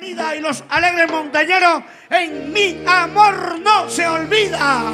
Y los alegres montañeros, en mi amor no se olvida.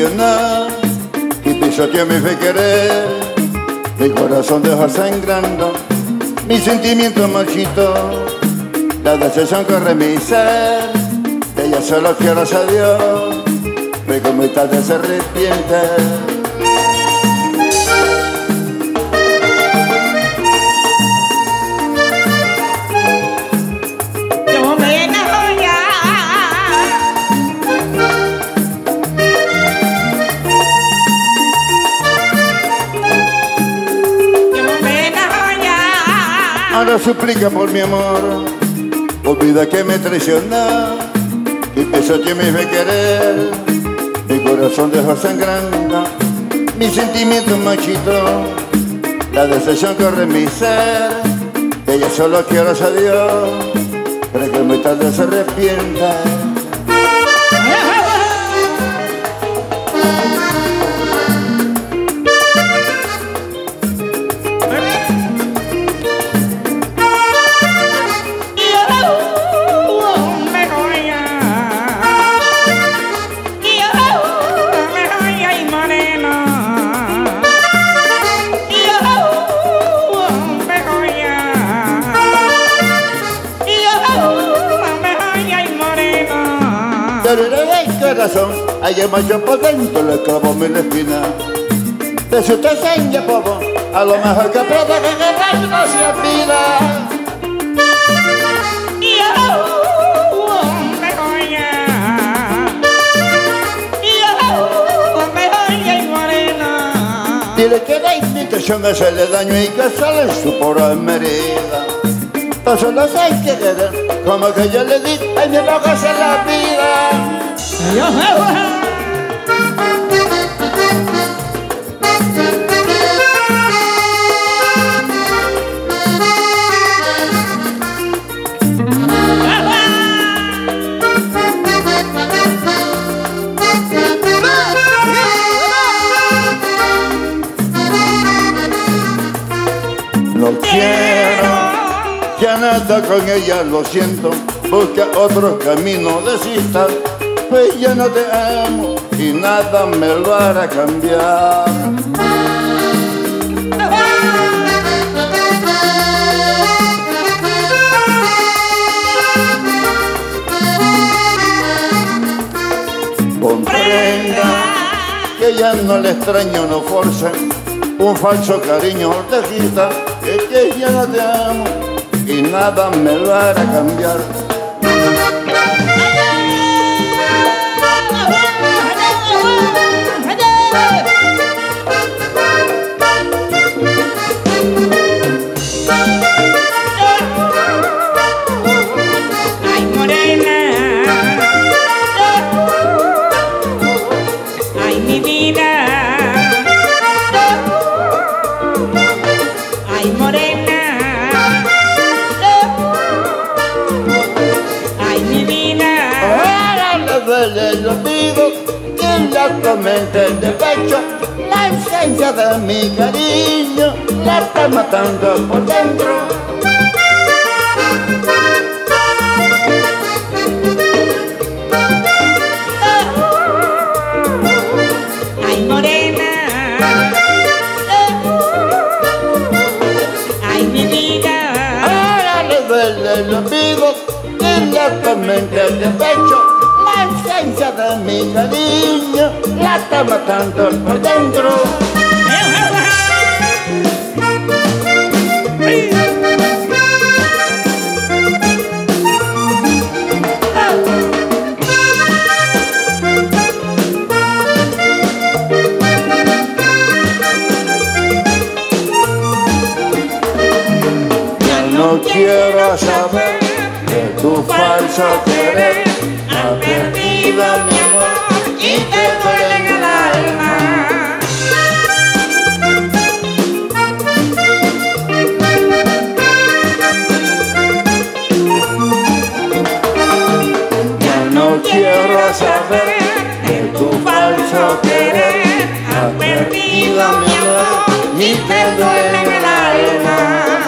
Traicionó y pisoteó mi fe querer. Mi corazón dejó sangrando, mi sentimiento marchito. La decepción corre mi ser, ella solo quiero a Dios. Pero muy tarde se arrepiente. Suplica por mi amor, olvida que me traicionó y que me ve querer. Mi corazón dejó sangrando, mi sentimiento machito, la decepción corre en mi ser. Ella solo quiero a Dios, para que muy tarde se arrepienta. Corazón, hay macho por dentro, le clavo mi espina. De su ya poco, a lo mejor que aprenda que guerrar no se olvida. Dile que la invitación es hacerle daño y que sale su pura herida. Eso no sé qué querer, como que yo le di, ay mi loca se la vida. No quiero, ya nada con ella, lo siento, busca otro camino, desista pues ya no te amo y nada me lo hará cambiar. Comprenda que ya no le extraño, no force un falso cariño te quita, que ya no te amo y nada me lo hará cambiar. El pecho la esencia de mi cariño la está matando por dentro matando por dentro. No quiero saber de tu falso querer, ha perdido mi amor y te duele quiero saber de tu falso querer, ha perdido mi amor te duele en el alma.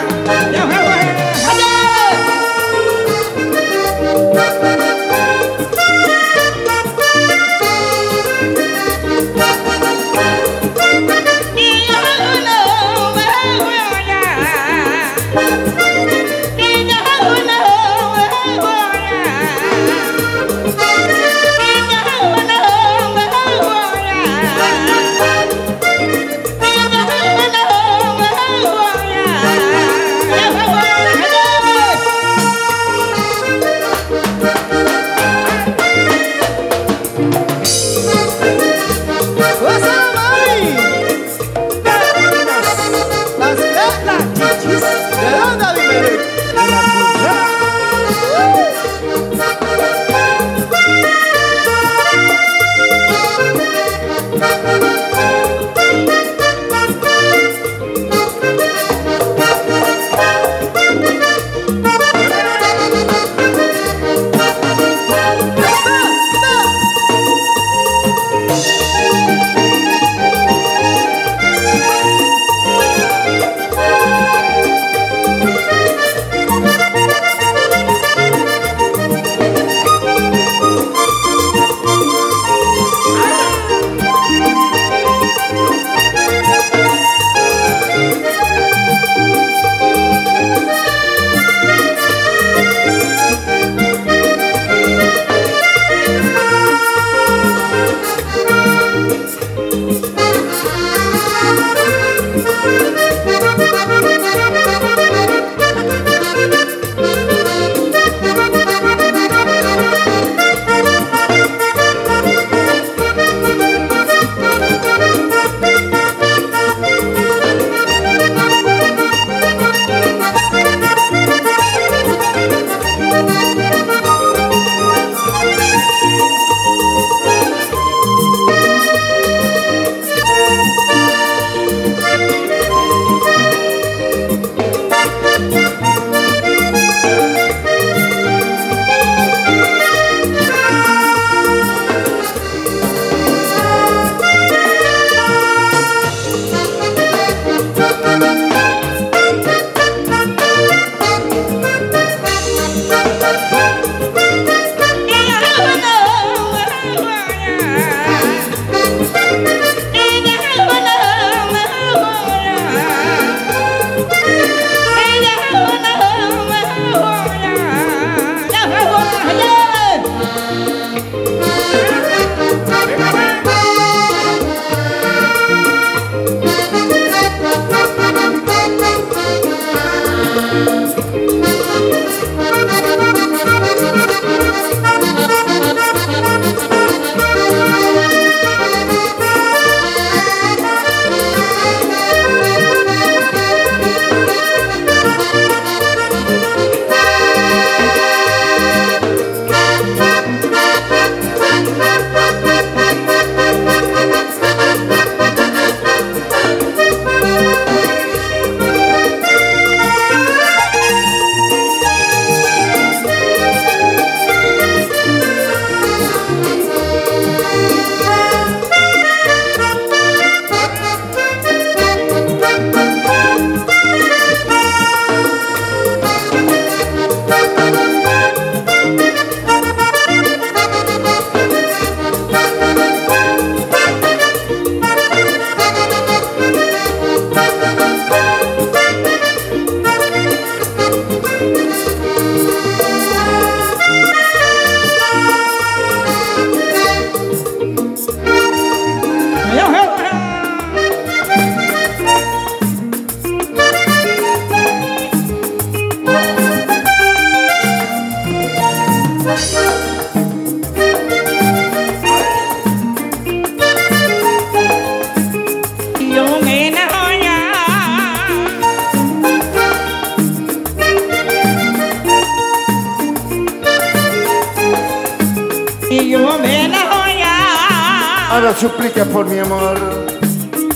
Suplica por mi amor,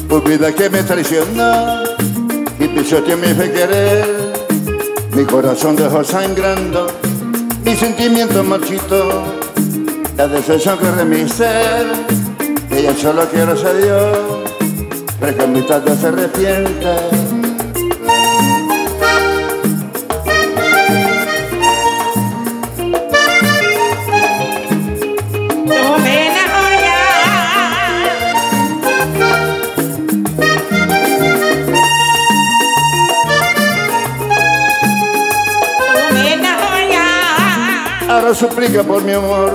por vida que me traiciona y pisoteó mi fe querer. Mi corazón dejó sangrando, mi sentimiento marchito, la decepción de mi ser. Ella solo quiero ser Dios, pero que mi tarde se arrepiente. Suplica por mi amor,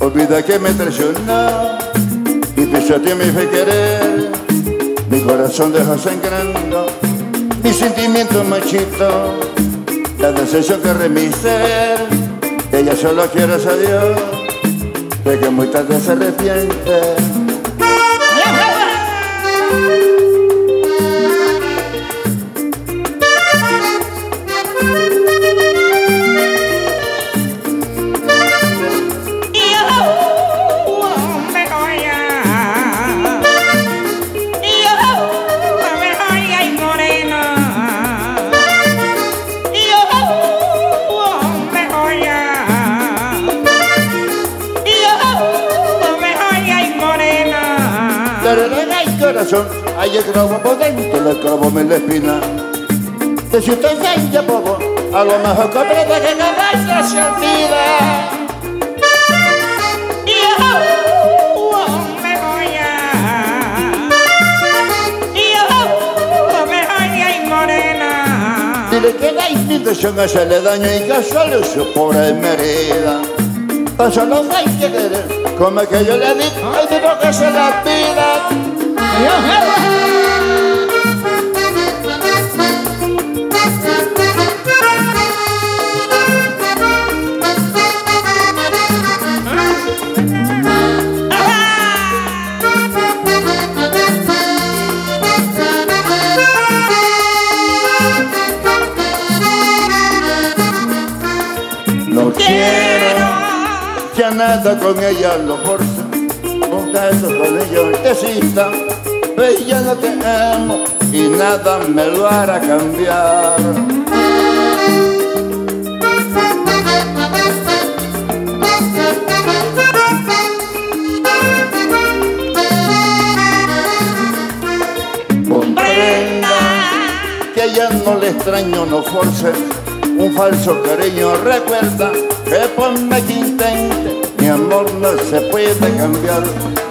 olvida que me traicionó y pisoteó mi fe querer. Mi corazón dejó sangrando, mi sentimiento machito, la decepción que mi. Ella solo quiere a Dios, de que muy tarde se arrepiente. Hay el clavo por dentro, el clavo me la espina. Que si usted poco, a lo mejor comprende que jamás se olvida. Dile que la invitación a hacerle daño y que solo su pobre merida. Tan solo hay que como que yo le digo, ay, digo que se la. No quiero ya nada con ella lo forza, un caso con ella desista ya no te amo y nada me lo hará cambiar. Comprenda que ya no le extraño, no force un falso cariño. Recuerda que por más que intente, mi amor no se puede cambiar.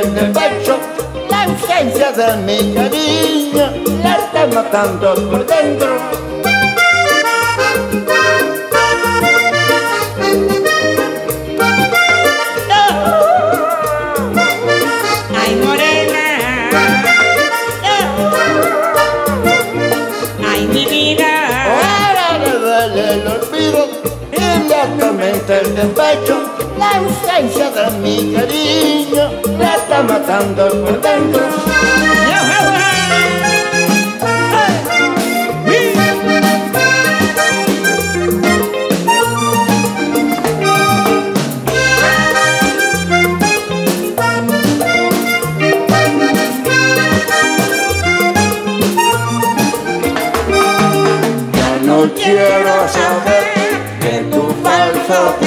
En el pecho la ausencia de mi cariño la está matando por dentro. Ay morena. Ay mi vida. Ahora le duele el olvido la ausencia de mi cariño la está matando por dentro. no quiero saber que tu falso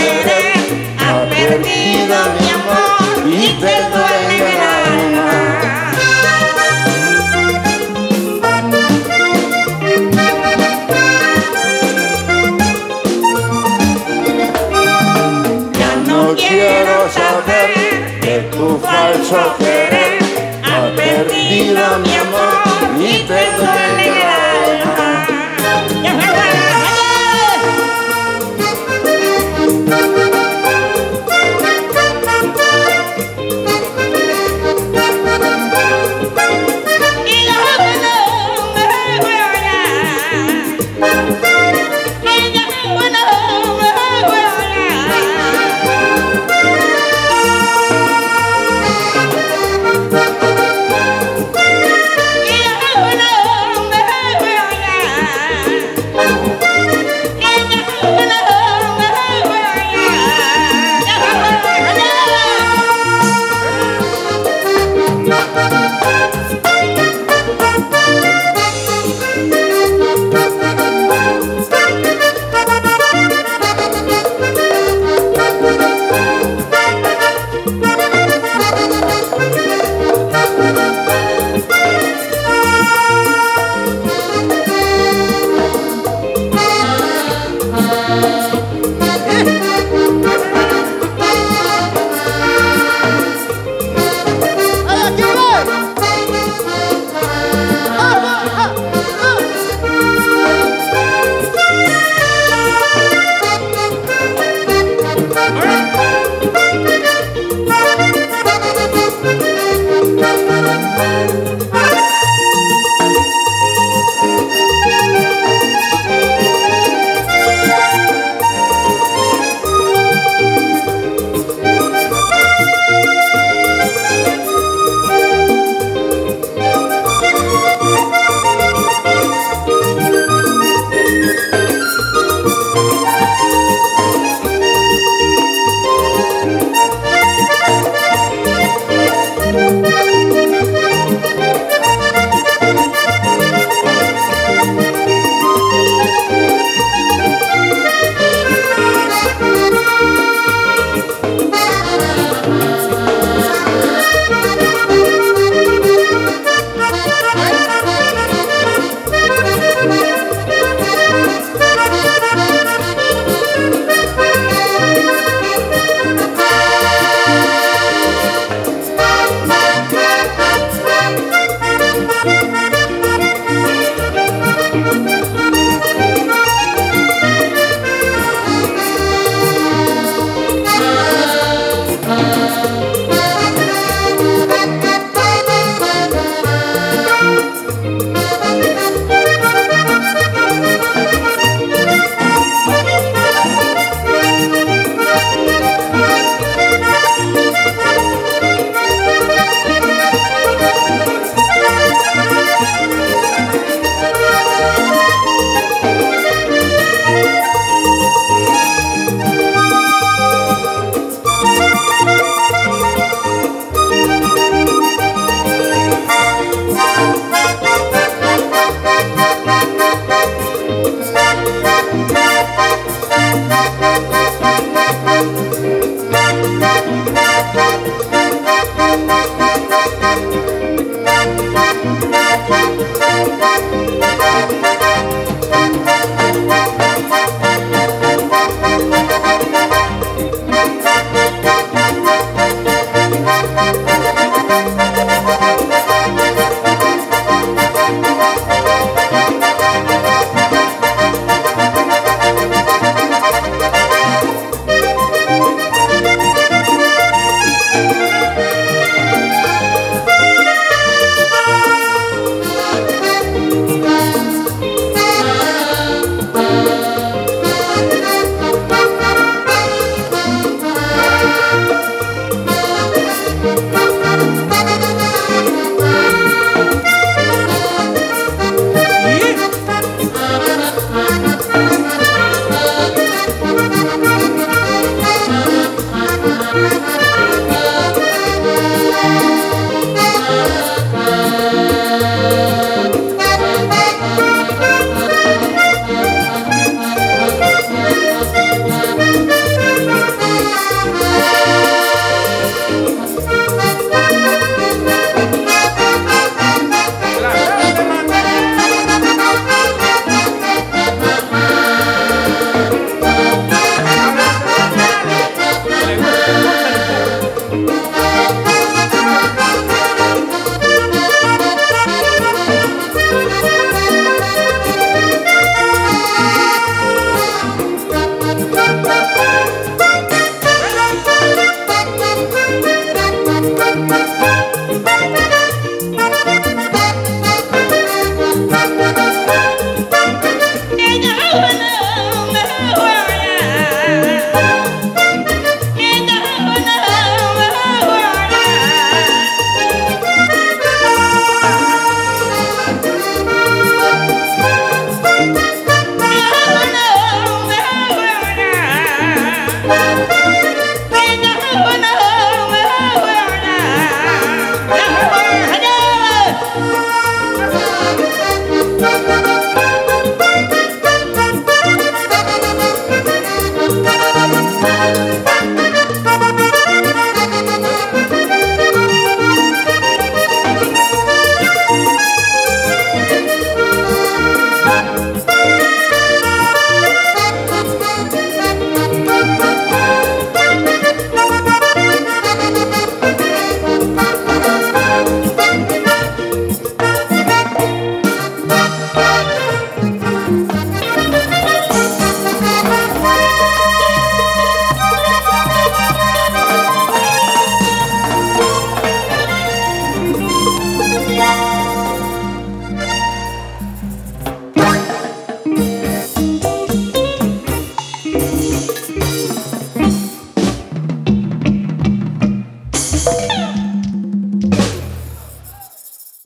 perdido mi amor